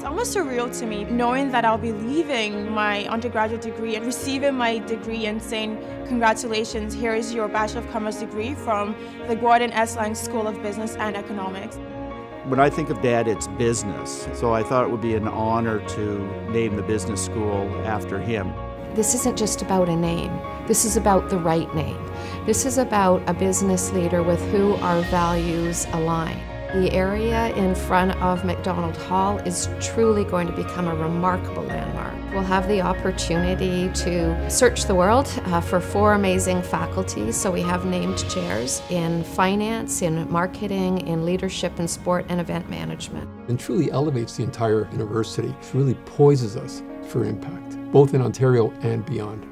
It's almost surreal to me knowing that I'll be leaving my undergraduate degree and receiving my degree and saying, Congratulations, here is your Bachelor of Commerce degree from the Gordon S. Lang School of Business and Economics. When I think of dad, it's business. So I thought it would be an honor to name the business school after him. This isn't just about a name, this is about the right name. This is about a business leader with who our values align. The area in front of Macdonald Hall is truly going to become a remarkable landmark. We'll have the opportunity to search the world uh, for four amazing faculty. So we have named chairs in finance, in marketing, in leadership and sport and event management. And truly elevates the entire university, It really poises us for impact, both in Ontario and beyond.